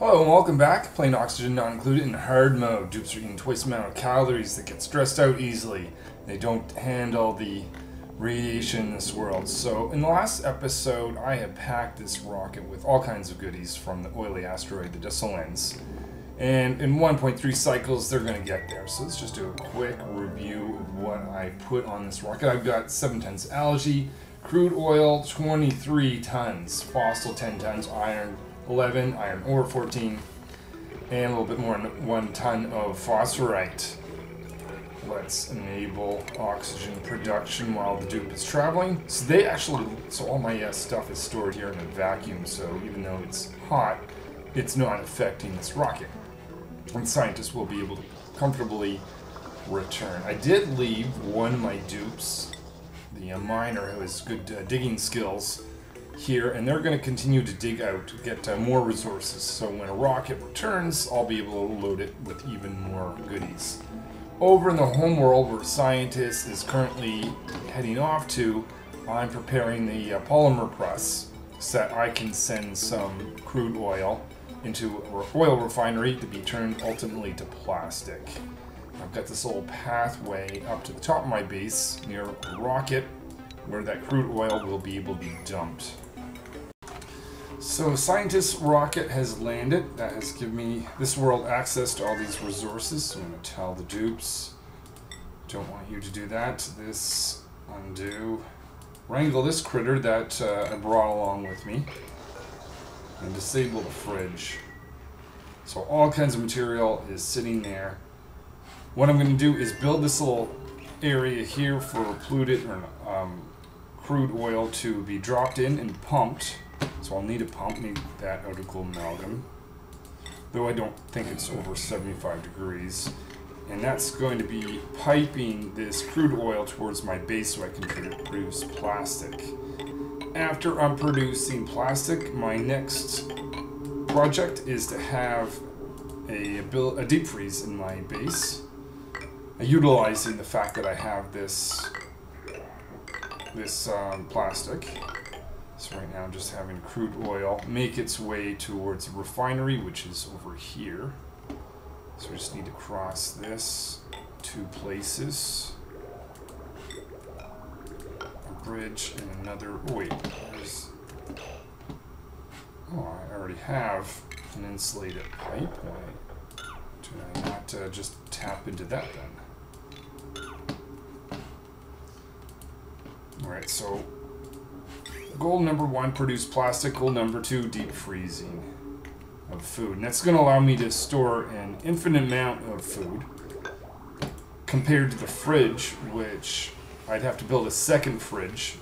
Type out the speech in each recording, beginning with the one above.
Hello and welcome back. Plain oxygen not included in hard mode. Dupes are eating twice the amount of calories that get stressed out easily. They don't handle the radiation in this world. So in the last episode, I have packed this rocket with all kinds of goodies from the oily asteroid, the Desolens. And in 1.3 cycles, they're going to get there. So let's just do a quick review of what I put on this rocket. I've got 7 tons algae, crude oil 23 tons, fossil 10 tons, iron 11, iron ore 14, and a little bit more than 1 ton of phosphorite. Let's enable oxygen production while the dupe is traveling. So they actually, so all my uh, stuff is stored here in a vacuum, so even though it's hot, it's not affecting this rocket and scientists will be able to comfortably return. I did leave one of my dupes, the uh, miner who has good uh, digging skills, here, and they're going to continue to dig out to get uh, more resources. So when a rocket returns, I'll be able to load it with even more goodies. Over in the home world, where scientist is currently heading off to, I'm preparing the uh, polymer press so that I can send some crude oil into an oil refinery to be turned ultimately to plastic. I've got this little pathway up to the top of my base near a rocket where that crude oil will be able to be dumped. So scientist rocket has landed. That has given me this world access to all these resources. So I'm going to tell the dupes, don't want you to do that. This, undo. Wrangle this critter that uh, I brought along with me. And disable the fridge. So all kinds of material is sitting there. What I'm going to do is build this little area here for polluted or um, crude oil to be dropped in and pumped so I'll need a pump, need that out outer amalgam. Though I don't think it's over 75 degrees. And that's going to be piping this crude oil towards my base so I can produce plastic. After I'm producing plastic, my next project is to have a, a deep freeze in my base. Utilizing the fact that I have this this um, plastic. So right now I'm just having crude oil make its way towards the refinery, which is over here. So we just need to cross this two places. A bridge and another, oh wait, there's, oh I already have an insulated pipe. Why do I not uh, just tap into that then? Alright, so Goal number one, produce plastic. Goal number two, deep freezing of food. And that's going to allow me to store an infinite amount of food compared to the fridge, which I'd have to build a second fridge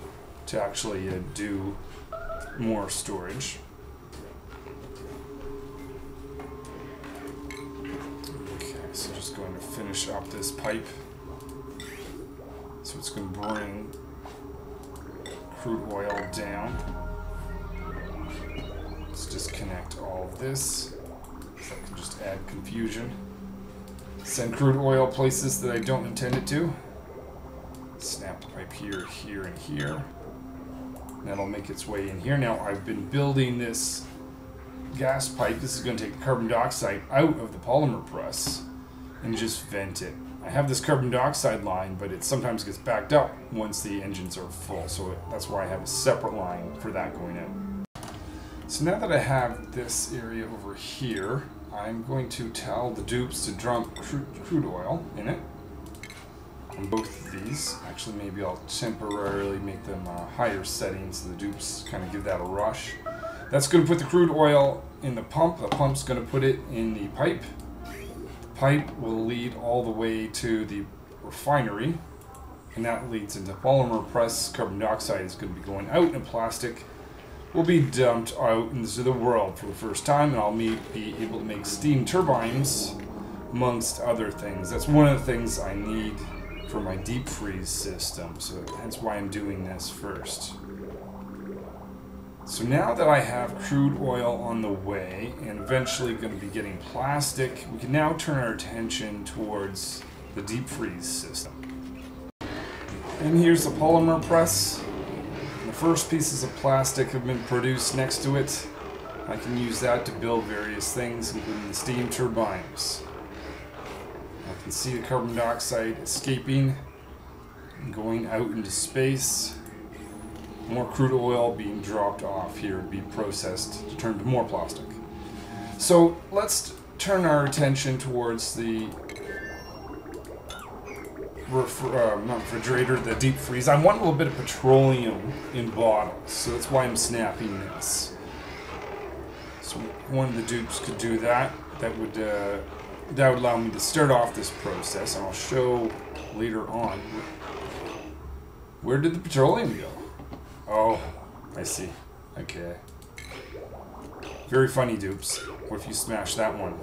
to actually uh, do more storage. Okay, so just going to finish up this pipe. So it's going to bring crude oil down. Let's disconnect all of this. So I can just add confusion. Send crude oil places that I don't intend it to. Snap the pipe here, here, and here. That'll make its way in here. Now, I've been building this gas pipe. This is going to take the carbon dioxide out of the polymer press and just vent it. I have this carbon dioxide line, but it sometimes gets backed up once the engines are full. So that's why I have a separate line for that going in. So now that I have this area over here, I'm going to tell the dupes to dump crude oil in it. On both of these. Actually, maybe I'll temporarily make them uh, higher settings so the dupes kind of give that a rush. That's going to put the crude oil in the pump. The pump's going to put it in the pipe pipe will lead all the way to the refinery, and that leads into polymer press. Carbon dioxide is going to be going out, and plastic will be dumped out into the world for the first time, and I'll be able to make steam turbines, amongst other things. That's one of the things I need for my deep freeze system, so that's why I'm doing this first. So now that I have crude oil on the way and eventually going to be getting plastic, we can now turn our attention towards the deep freeze system. And here's the polymer press. The first pieces of plastic have been produced next to it. I can use that to build various things, including the steam turbines. I can see the carbon dioxide escaping and going out into space. More crude oil being dropped off here be processed to turn to more plastic. So let's turn our attention towards the uh, not refrigerator, the deep freeze. I want a little bit of petroleum in bottles, so that's why I'm snapping this. So one of the dupes could do that. That would uh, that would allow me to start off this process, and I'll show later on. Where did the petroleum go? Oh, I see. Okay. Very funny dupes. What if you smash that one?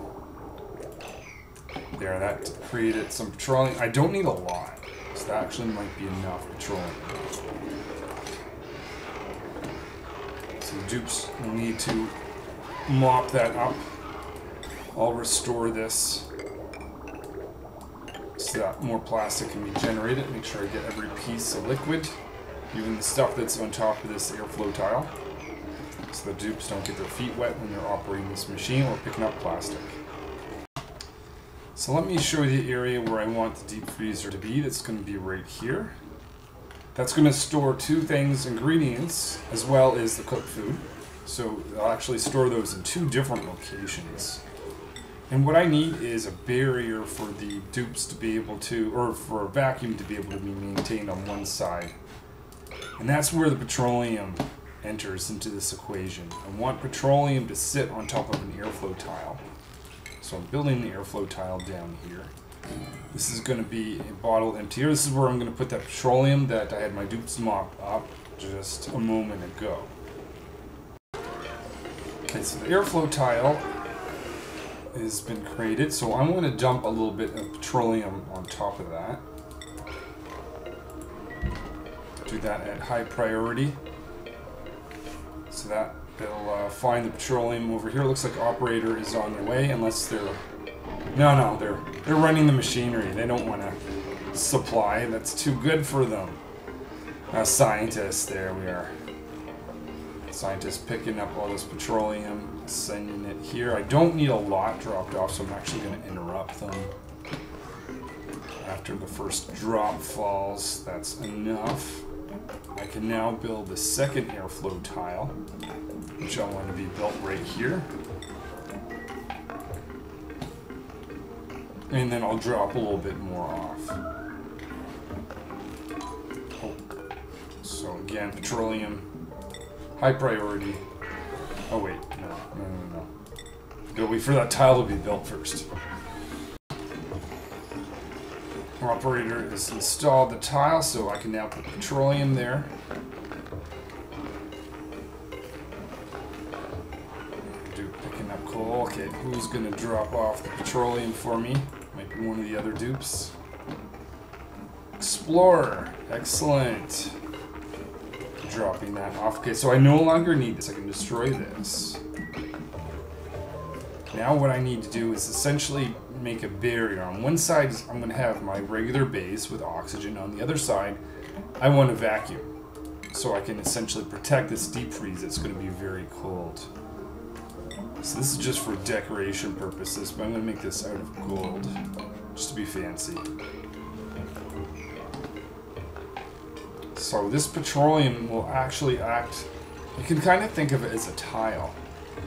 There, that created some petroleum. I don't need a lot, so that actually might be enough petroleum. So the dupes will need to mop that up. I'll restore this so that more plastic can be generated. Make sure I get every piece of liquid, even the stuff that's on top of this airflow tile, so the dupes don't get their feet wet when they're operating this machine or picking up plastic. So let me show you the area where I want the deep freezer to be. That's going to be right here. That's going to store two things, ingredients, as well as the cooked food. So I'll actually store those in two different locations. And what I need is a barrier for the dupes to be able to, or for a vacuum to be able to be maintained on one side. And that's where the petroleum enters into this equation. I want petroleum to sit on top of an airflow tile. So I'm building the airflow tile down here. This is going to be a bottle emptier. This is where I'm going to put that petroleum that I had my dupes mop up just a moment ago. Okay, so the airflow tile has been created, so I'm going to dump a little bit of petroleum on top of that. Do that at high priority. So that They'll uh, find the petroleum over here. Looks like operator is on their way, unless they're... No, no, they're they're running the machinery. They don't want to supply. That's too good for them. Uh, scientists, there we are. Scientists picking up all this petroleum, sending it here. I don't need a lot dropped off, so I'm actually going to interrupt them. After the first drop falls, that's enough. I can now build the second airflow tile which I want to be built right here. And then I'll drop a little bit more off. So again, petroleum, high priority. Oh wait, no, no, no, no. Gotta wait for that tile to be built first. Operator has installed the tile, so I can now put petroleum there. Do picking up coal. Okay, who's gonna drop off the petroleum for me? Might be one of the other dupes. Explorer, excellent. Dropping that off. Okay, so I no longer need this. I can destroy this. Now what I need to do is essentially make a barrier. On one side, I'm going to have my regular base with oxygen. On the other side, I want a vacuum. So I can essentially protect this deep freeze It's going to be very cold. So this is just for decoration purposes, but I'm going to make this out of gold, just to be fancy. So this petroleum will actually act, you can kind of think of it as a tile,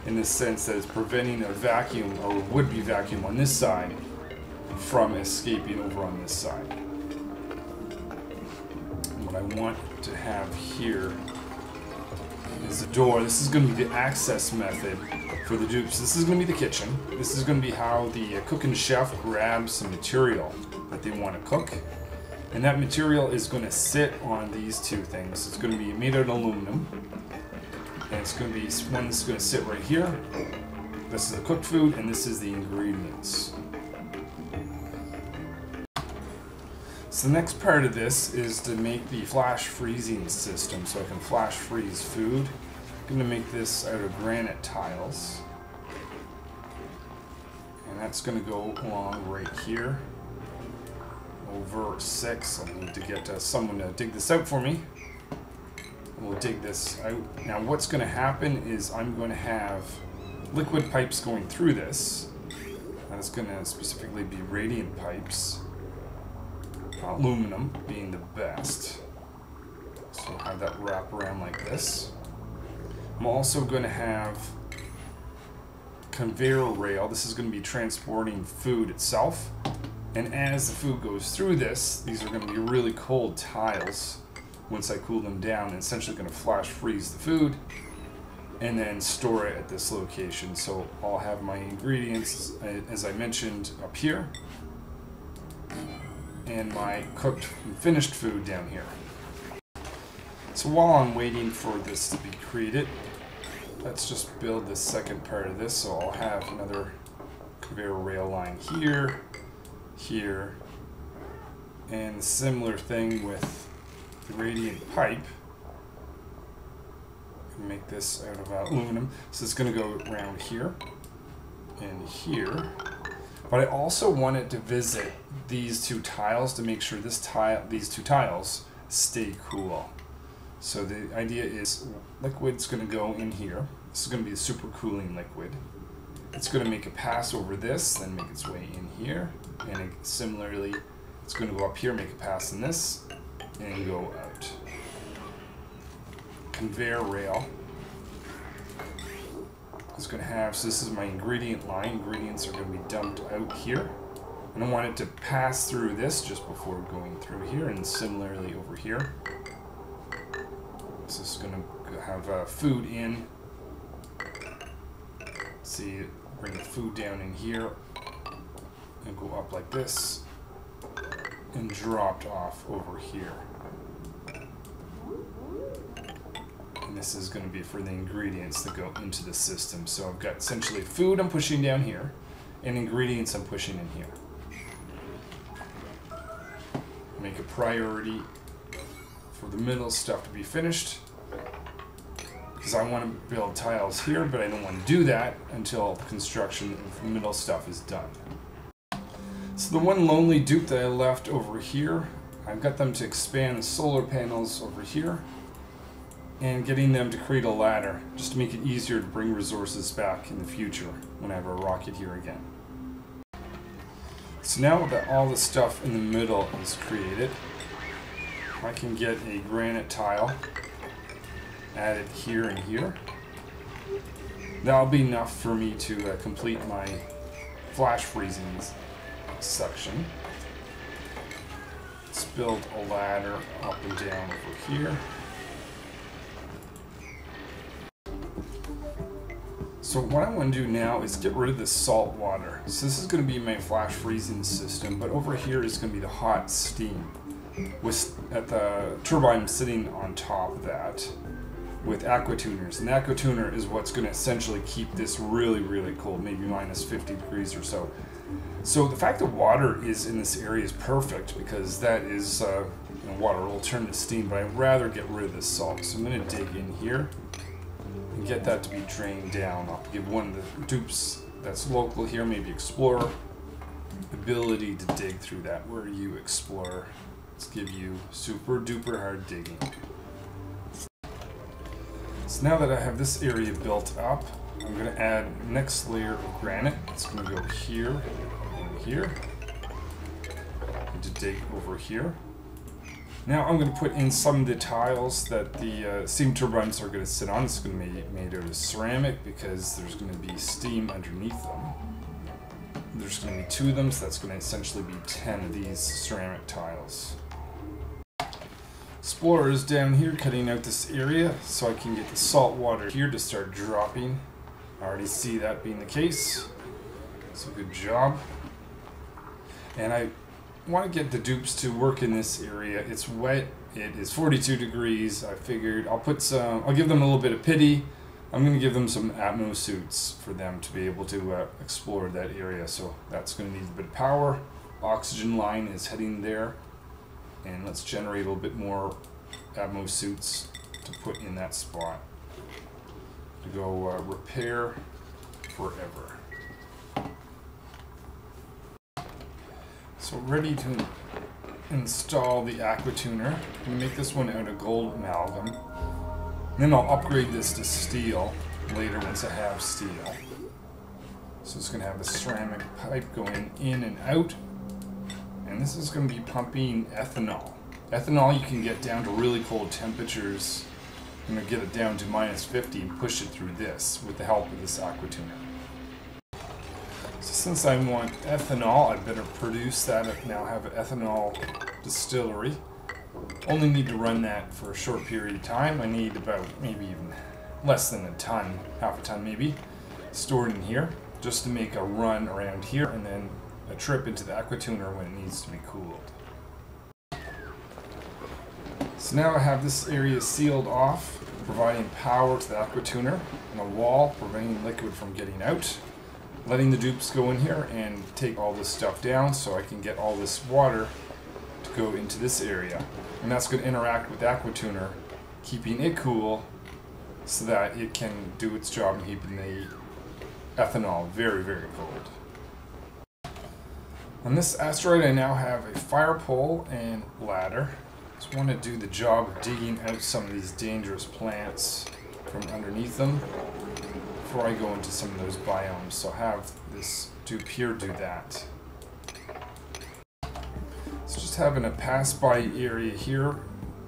in the sense that it's preventing a vacuum, or would-be vacuum on this side, from escaping over on this side. what I want to have here is the door. This is going to be the access method for the dupes. This is going to be the kitchen. This is going to be how the uh, cook and chef grabs some material that they want to cook. And that material is going to sit on these two things. It's going to be made out of aluminum. And it's going to be, one's going to sit right here. This is the cooked food, and this is the ingredients. So the next part of this is to make the flash freezing system so I can flash freeze food. I'm going to make this out of granite tiles. And that's going to go along right here. Over six. I need to get uh, someone to dig this out for me. We'll dig this out. Now what's going to happen is I'm going to have liquid pipes going through this. It's going to specifically be radiant pipes. Aluminum being the best. So I'll have that wrap around like this. I'm also going to have conveyor rail. This is going to be transporting food itself. And as the food goes through this, these are going to be really cold tiles once I cool them down. Essentially going to flash freeze the food and then store it at this location. So I'll have my ingredients, uh, as I mentioned, up here, and my cooked and finished food down here. So while I'm waiting for this to be created, let's just build the second part of this. So I'll have another conveyor rail line here, here, and similar thing with the radiant pipe make this out of uh, aluminum. So it's going to go around here and here. But I also wanted to visit these two tiles to make sure this tile, these two tiles stay cool. So the idea is liquid's going to go in here. This is going to be a super cooling liquid. It's going to make a pass over this, then make its way in here. And it, similarly, it's going to go up here, make a pass in this, and go out conveyor rail is going to have, so this is my ingredient line. Ingredients are going to be dumped out here. And I want it to pass through this just before going through here, and similarly over here. This is going to have uh, food in. See, bring the food down in here, and go up like this, and dropped off over here. and this is going to be for the ingredients that go into the system. So I've got essentially food I'm pushing down here, and ingredients I'm pushing in here. Make a priority for the middle stuff to be finished, because I want to build tiles here, but I don't want to do that until construction of the middle stuff is done. So the one lonely dupe that I left over here, I've got them to expand solar panels over here and getting them to create a ladder just to make it easier to bring resources back in the future when I have a rocket here again. So now that all the stuff in the middle is created, I can get a granite tile added here and here. That'll be enough for me to uh, complete my flash freezing section. Let's build a ladder up and down over here. So what I want to do now is get rid of the salt water. So this is going to be my flash freezing system, but over here is going to be the hot steam. With at the turbine sitting on top of that with aquatuners. And aqua tuner is what's going to essentially keep this really, really cold, maybe minus 50 degrees or so. So the fact that water is in this area is perfect because that is, uh, you know, water will turn to steam, but I'd rather get rid of this salt. So I'm going to dig in here and get that to be drained down. I'll give one of the dupes that's local here, maybe Explorer, ability to dig through that. Where are you, Explorer? Let's give you super duper hard digging. So now that I have this area built up, I'm going to add next layer of granite. It's going to go here here. And to dig over here. Now I'm going to put in some of the tiles that the uh, steam turbines are going to sit on. It's going to be made out of ceramic because there's going to be steam underneath them. There's going to be two of them, so that's going to essentially be 10 of these ceramic tiles. Explorer is down here cutting out this area so I can get the salt water here to start dropping. I already see that being the case. So good job. And I want to get the dupes to work in this area. It's wet. It is 42 degrees. I figured I'll put some, I'll give them a little bit of pity. I'm going to give them some Atmo suits for them to be able to uh, explore that area. So that's going to need a bit of power. Oxygen line is heading there. And let's generate a little bit more Atmo suits to put in that spot. To go uh, repair forever. So ready to install the Aquatuner. I'm to make this one out of gold amalgam. Then I'll upgrade this to steel later once I have steel. So it's going to have a ceramic pipe going in and out. And this is going to be pumping ethanol. Ethanol you can get down to really cold temperatures. I'm going to get it down to minus 50 and push it through this with the help of this aquatuner. So since I want ethanol, I better produce that. I now have an ethanol distillery. Only need to run that for a short period of time. I need about maybe even less than a ton, half a ton maybe, stored in here just to make a run around here and then a trip into the aquatuner when it needs to be cooled. So now I have this area sealed off, providing power to the aquatuner, and a wall preventing liquid from getting out. Letting the dupes go in here and take all this stuff down so I can get all this water to go into this area. And that's going to interact with aquatuner, keeping it cool so that it can do its job in keeping the ethanol very, very cold. On this asteroid I now have a fire pole and ladder. Just want to do the job of digging out some of these dangerous plants from underneath them before I go into some of those biomes. So have this here do that. So just having a pass by area here,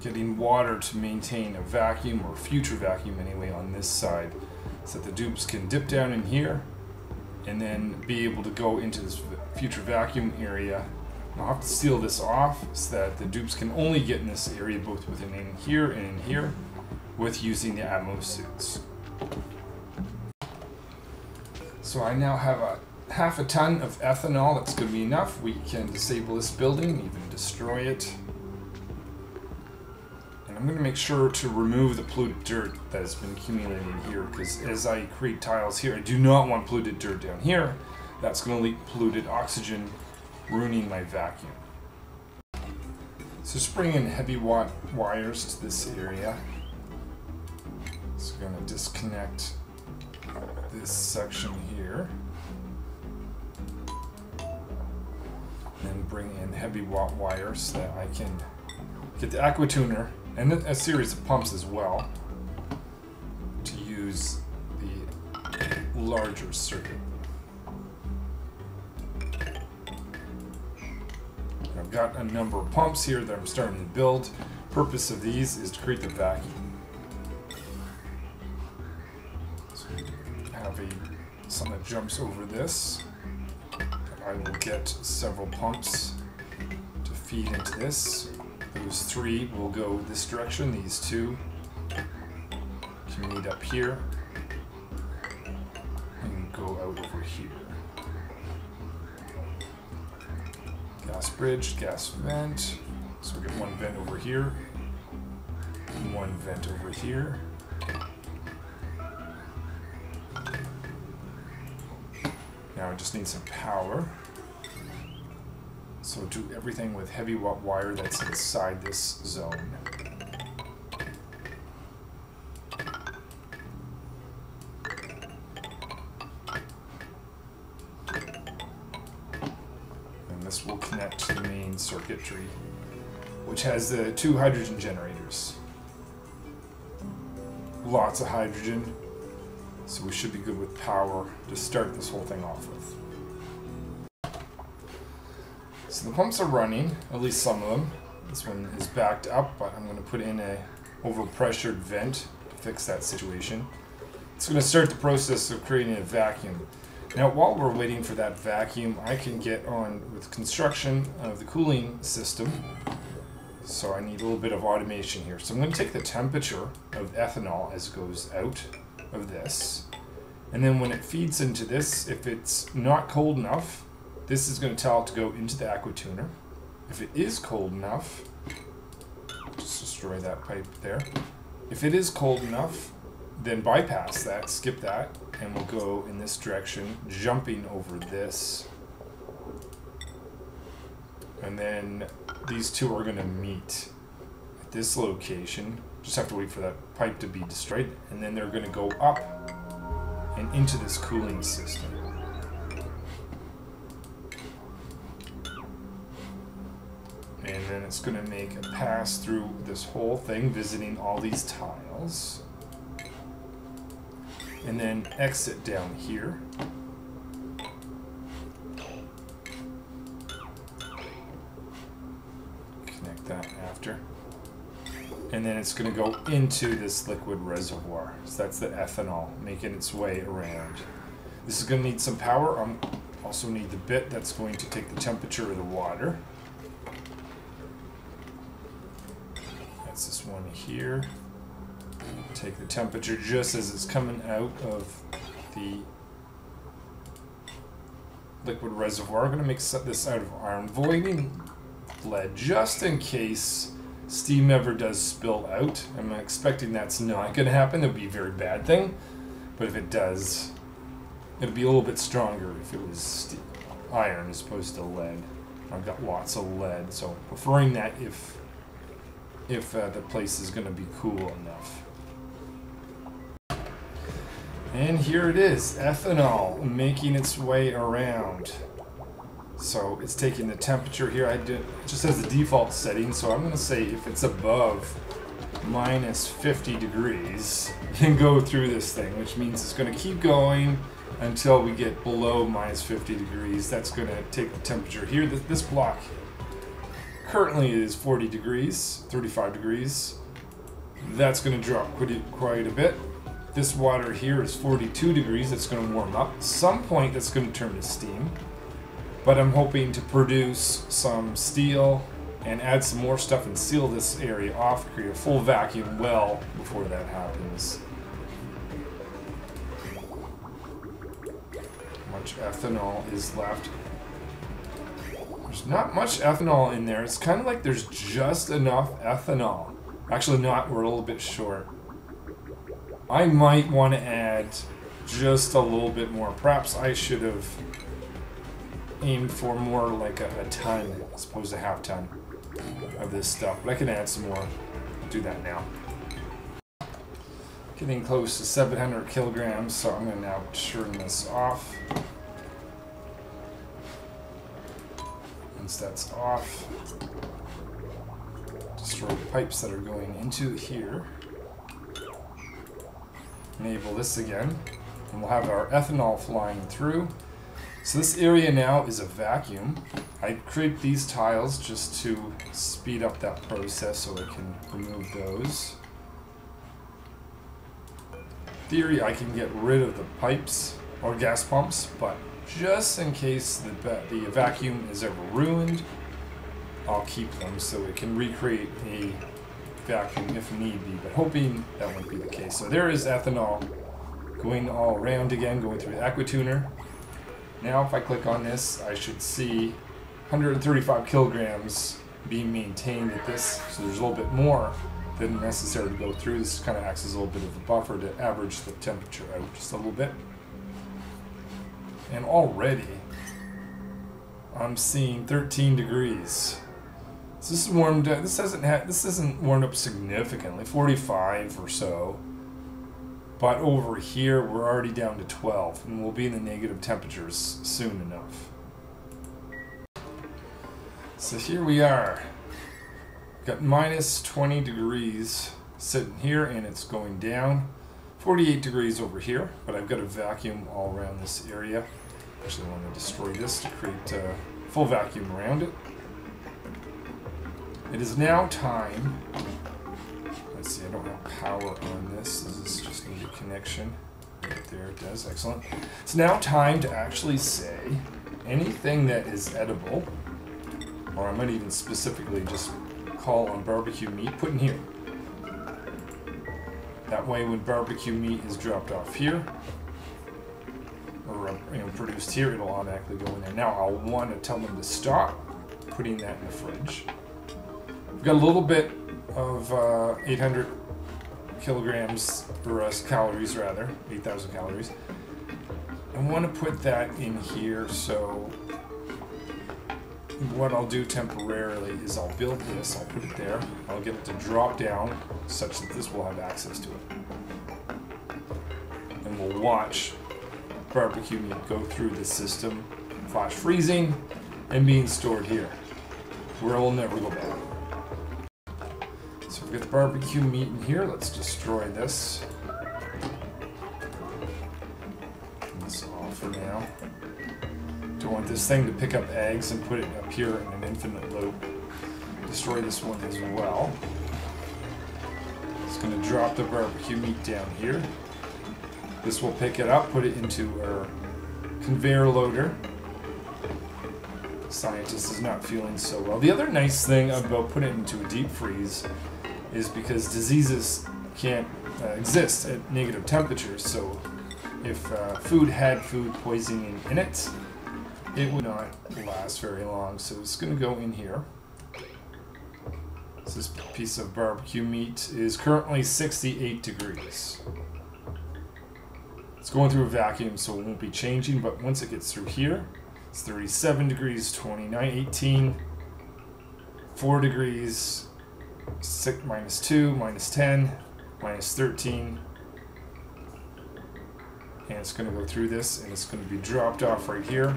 getting water to maintain a vacuum or future vacuum anyway on this side so that the dupes can dip down in here and then be able to go into this future vacuum area. I'll have to seal this off so that the dupes can only get in this area both within in here and in here with using the Atmos suits. So I now have a half a ton of ethanol that's going to be enough. We can disable this building, even destroy it. And I'm going to make sure to remove the polluted dirt that has been accumulated here because as I create tiles here, I do not want polluted dirt down here. That's going to leak polluted oxygen, ruining my vacuum. So just bring in heavy watt wires to this area. So going to disconnect this section here. And bring in heavy watt wires so that I can get the aquatuner and a series of pumps as well to use the larger circuit. I've got a number of pumps here that I'm starting to build. Purpose of these is to create the vacuum. Jumps over this. I will get several pumps to feed into this. Those three will go this direction, these two can meet up here and go out over here. Gas bridge, gas vent. So we get one vent over here, one vent over here. Just need some power. So do everything with heavy wire that's inside this zone. And this will connect to the main circuitry, which has the two hydrogen generators. Lots of hydrogen, so we should be good with power to start this whole thing off with. So the pumps are running, at least some of them. This one is backed up, but I'm going to put in a overpressured vent to fix that situation. It's going to start the process of creating a vacuum. Now, while we're waiting for that vacuum, I can get on with construction of the cooling system. So I need a little bit of automation here. So I'm going to take the temperature of ethanol as it goes out of this. And then when it feeds into this, if it's not cold enough, this is going to tell it to go into the aquatuner. If it is cold enough, just destroy that pipe there. If it is cold enough, then bypass that, skip that, and we'll go in this direction, jumping over this. And then these two are going to meet at this location. Just have to wait for that pipe to be destroyed, and then they're going to go up and into this cooling system. And then it's going to make a pass through this whole thing, visiting all these tiles. And then exit down here. Connect that after. And then it's going to go into this liquid reservoir. So that's the ethanol making its way around. This is going to need some power. I um, also need the bit that's going to take the temperature of the water. That's this one here. Take the temperature just as it's coming out of the liquid reservoir. I'm going to make this out of iron, voiding lead just in case steam ever does spill out. I'm expecting that's not going to happen. That would be a very bad thing. But if it does, it'd be a little bit stronger if it was iron as opposed to lead. I've got lots of lead, so preferring that if if uh, the place is going to be cool enough. And here it is, ethanol making its way around. So it's taking the temperature here. I did just has the default setting, so I'm going to say if it's above minus 50 degrees, then go through this thing, which means it's going to keep going until we get below minus 50 degrees. That's going to take the temperature here. This block currently is 40 degrees, 35 degrees. That's going to drop quite a bit. This water here is 42 degrees. It's going to warm up. Some point that's going to turn to steam. But I'm hoping to produce some steel and add some more stuff and seal this area off, create a full vacuum well before that happens. much ethanol is left. There's not much ethanol in there. It's kind of like there's just enough ethanol. Actually not, we're a little bit short. I might want to add just a little bit more. Perhaps I should have aimed for more like a, a ton as opposed to half ton of this stuff. But I can add some more. Do that now. Getting close to 700 kilograms, so I'm going to now turn this off. Once that's off, destroy the pipes that are going into here. Enable this again, and we'll have our ethanol flying through. So this area now is a vacuum. I create these tiles just to speed up that process so I can remove those theory, I can get rid of the pipes or gas pumps, but just in case the, the vacuum is ever ruined, I'll keep them so it can recreate a vacuum if need be, but hoping that won't be the case. So there is ethanol going all around again, going through the Aquatuner. Now if I click on this, I should see 135 kilograms being maintained at this, so there's a little bit more than necessary to go through. This kind of acts as a little bit of a buffer to average the temperature out just a little bit. And already, I'm seeing 13 degrees. So this is warmed up. This hasn't had. This isn't warmed up significantly. 45 or so. But over here, we're already down to 12, and we'll be in the negative temperatures soon enough. So here we are. Got minus 20 degrees sitting here and it's going down. 48 degrees over here, but I've got a vacuum all around this area. Actually, I want to destroy this to create a full vacuum around it. It is now time. Let's see, I don't have power on this. This is connection. There it does, excellent. It's now time to actually say anything that is edible, or I might even specifically just call on barbecue meat put in here. That way when barbecue meat is dropped off here, or uh, you know, produced here, it'll automatically go in there. Now I'll want to tell them to stop putting that in the fridge. We've got a little bit of uh, 800 kilograms, or uh, calories rather, 8,000 calories. I want to put that in here so what I'll do temporarily is I'll build this, I'll put it there, I'll get it to drop down such that this will have access to it. And we'll watch barbecue meat go through the system, flash freezing, and being stored here, where it will never go bad. We've got the barbecue meat in here, let's destroy this. This off for now. Don't want this thing to pick up eggs and put it up here in an infinite loop. destroy this one as well. It's going to drop the barbecue meat down here. This will pick it up, put it into our conveyor loader. Scientist is not feeling so well. The other nice thing about putting it into a deep freeze is because diseases can't uh, exist at negative temperatures. So if uh, food had food poisoning in it, it would not last very long. So it's going to go in here. So this piece of barbecue meat is currently 68 degrees. It's going through a vacuum, so it won't be changing, but once it gets through here, it's 37 degrees, 29, 18, 4 degrees, 6, minus 2, minus 10, minus 13. And it's going to go through this, and it's going to be dropped off right here.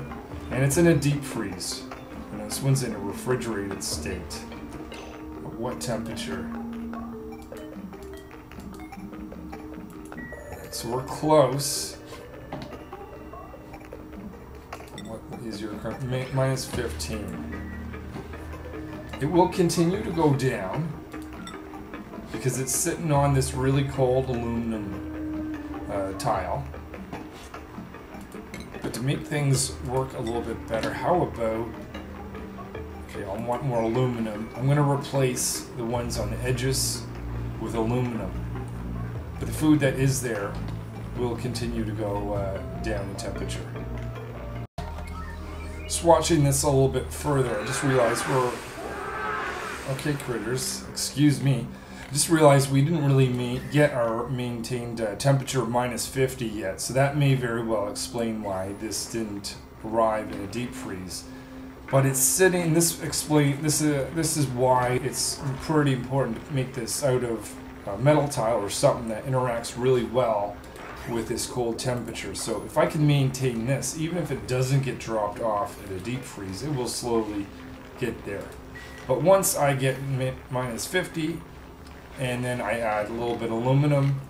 And it's in a deep freeze. And this one's in a refrigerated state. At what temperature? So we're close. What is your current? Minus 15. It will continue to go down because it's sitting on this really cold aluminum uh, tile. But to make things work a little bit better, how about... Okay, I want more aluminum. I'm going to replace the ones on the edges with aluminum. But the food that is there will continue to go uh, down in temperature. Just watching this a little bit further, I just realized we're... Okay, critters, excuse me. Just realized we didn't really get our maintained uh, temperature minus 50 yet, so that may very well explain why this didn't arrive in a deep freeze. But it's sitting. This explain. This is uh, this is why it's pretty important to make this out of uh, metal tile or something that interacts really well with this cold temperature. So if I can maintain this, even if it doesn't get dropped off at a deep freeze, it will slowly get there. But once I get minus 50, and then I add a little bit of aluminum.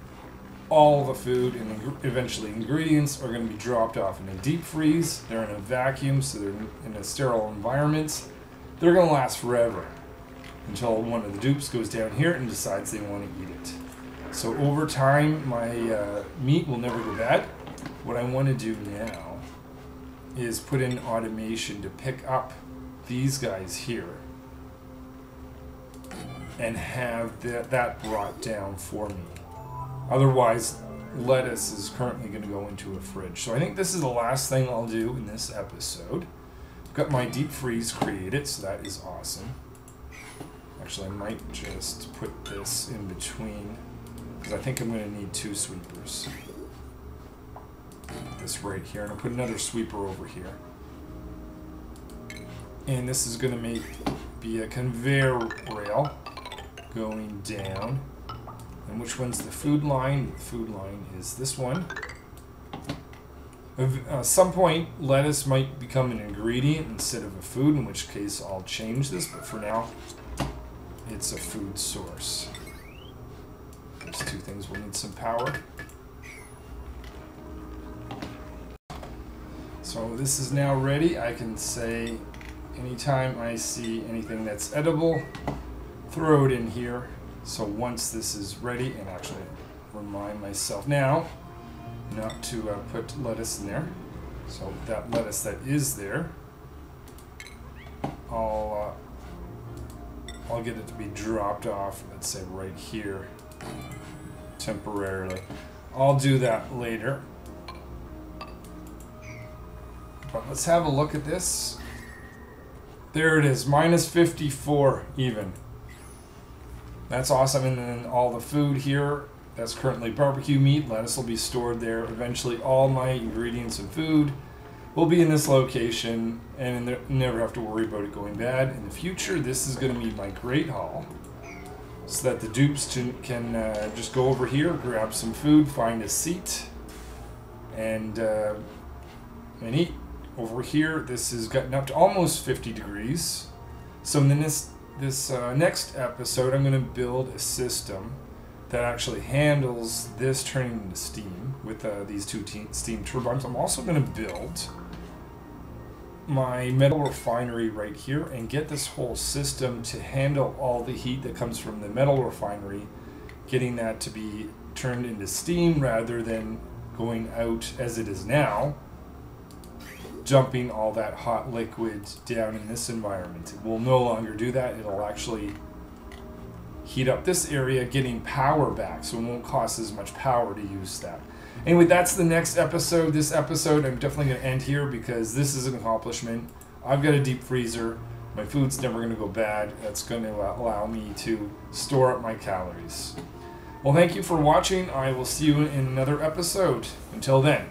All the food and eventually ingredients are going to be dropped off in a deep freeze. They're in a vacuum, so they're in a sterile environment. They're going to last forever until one of the dupes goes down here and decides they want to eat it. So over time, my uh, meat will never go bad. What I want to do now is put in automation to pick up these guys here and have that, that brought down for me. Otherwise, lettuce is currently going to go into a fridge. So I think this is the last thing I'll do in this episode. I've got my deep freeze created, so that is awesome. Actually, I might just put this in between, because I think I'm going to need two sweepers. This right here, and I'll put another sweeper over here. And this is going to make be a conveyor rail going down. And which one's the food line? The food line is this one. At uh, some point, lettuce might become an ingredient instead of a food, in which case I'll change this, but for now, it's a food source. These two things will need some power. So this is now ready. I can say anytime I see anything that's edible, throw it in here. So once this is ready, and actually remind myself now not to uh, put lettuce in there. So that lettuce that is there, I'll uh, I'll get it to be dropped off. Let's say right here, temporarily. I'll do that later. But let's have a look at this. There it is, minus 54 even. That's awesome. And then all the food here, that's currently barbecue meat. Lettuce will be stored there. Eventually, all my ingredients and food will be in this location and never have to worry about it going bad. In the future, this is going to be my great hall so that the dupes can uh, just go over here, grab some food, find a seat, and, uh, and eat. Over here, this has gotten up to almost 50 degrees. So in this this uh, next episode, I'm going to build a system that actually handles this turning into steam with uh, these two steam turbines. I'm also going to build my metal refinery right here and get this whole system to handle all the heat that comes from the metal refinery, getting that to be turned into steam rather than going out as it is now, jumping all that hot liquid down in this environment. It will no longer do that. It'll actually heat up this area, getting power back, so it won't cost as much power to use that. Anyway, that's the next episode. This episode, I'm definitely going to end here because this is an accomplishment. I've got a deep freezer. My food's never going to go bad. That's going to allow me to store up my calories. Well, thank you for watching. I will see you in another episode. Until then.